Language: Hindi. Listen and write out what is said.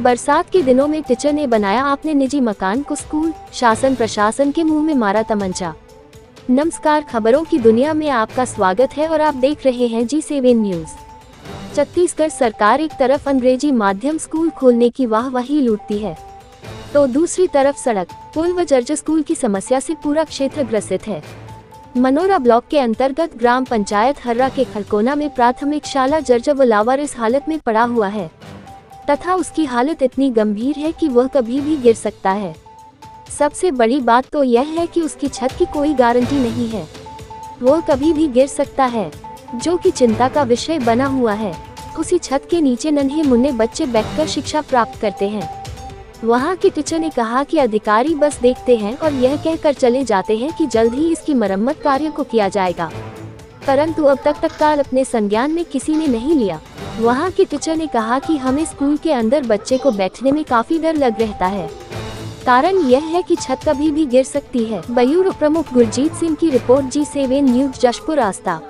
बरसात के दिनों में टीचर ने बनाया अपने निजी मकान को स्कूल, शासन, प्रशासन के मुँह में मारा तमंचा। नमस्कार, खबरों की दुनिया में आपका स्वागत है और आप देख रहे हैं जी सेवन न्यूज़। छत्तीसगढ़ सरकार एक तरफ़ अंग्रेज़ी माध्यम स्कूल खोलने की वाह वही लूटती है तो दूसरी तरफ़ सड़क पुल व जर्ज स्कूल की समस्या से पूरा क्षेत्र ग्रसित है। मनोरा ब्लॉक के अंतर्गत ग्राम पंचायत हर्रा के खलकोना में प्राथमिक शाला जर्ज व लावर इस हालत में पड़ा हुआ है। तथा उसकी हालत इतनी गंभीर है कि वह कभी भी गिर सकता है। सबसे बड़ी बात तो यह है कि उसकी छत की कोई गारंटी नहीं है। वो कभी भी गिर सकता है, जो कि चिंता का विषय बना हुआ है। उसी छत के नीचे नन्हे मुन्ने बच्चे बैठकर शिक्षा प्राप्त करते हैं। वहाँ के टीचर ने कहा कि अधिकारी बस देखते हैं और यह कहकर चले जाते हैं कि जल्द ही इसकी मरम्मत कार्य को किया जाएगा। परंतु अब तक तत्काल अपने संज्ञान में किसी ने नहीं लिया। वहाँ के टीचर ने कहा कि हमें स्कूल के अंदर बच्चे को बैठने में काफ़ी डर लग रहता है। कारण यह है कि छत कभी भी गिर सकती है। बयूर प्रमुख गुरजीत सिंह की report G seven news Jashpur आस्था।